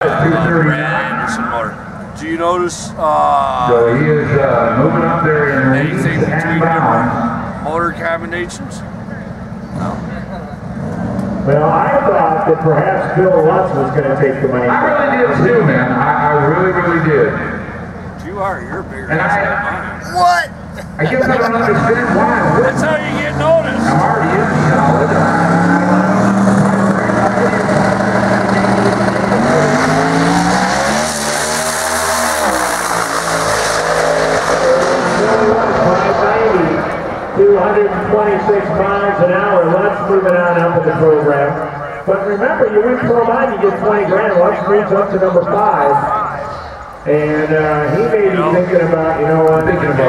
Anderson motor. Do you notice uh, So he is uh, moving up there in anything leads between and different motor combinations? No. Well, I thought that perhaps Bill Lutz was going to take the money. I really did too, man. I, I really, really did. You are. You're bigger. And than I- What? I guess I don't understand why. That's how you get noticed. 226 miles an hour. Let's move it on up in the program. But remember, you win pro line, you get 20 grand. Let's reach up to number five. And uh, he may be thinking about, you know, I'm thinking about.